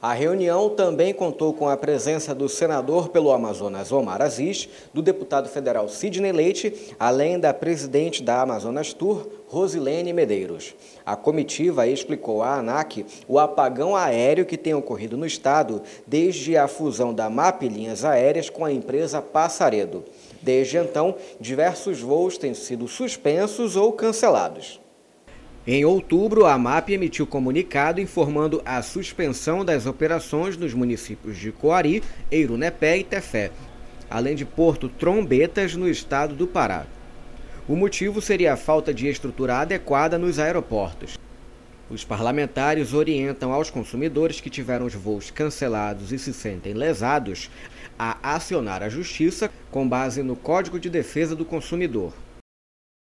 A reunião também contou com a presença do senador pelo Amazonas Omar Aziz, do deputado federal Sidney Leite, além da presidente da Amazonas Tour, Rosilene Medeiros. A comitiva explicou à ANAC o apagão aéreo que tem ocorrido no estado desde a fusão da MAP Linhas Aéreas com a empresa Passaredo. Desde então, diversos voos têm sido suspensos ou cancelados. Em outubro, a MAP emitiu comunicado informando a suspensão das operações nos municípios de Coari, Eirunepé e Tefé, além de Porto Trombetas, no estado do Pará. O motivo seria a falta de estrutura adequada nos aeroportos. Os parlamentares orientam aos consumidores que tiveram os voos cancelados e se sentem lesados a acionar a Justiça com base no Código de Defesa do Consumidor.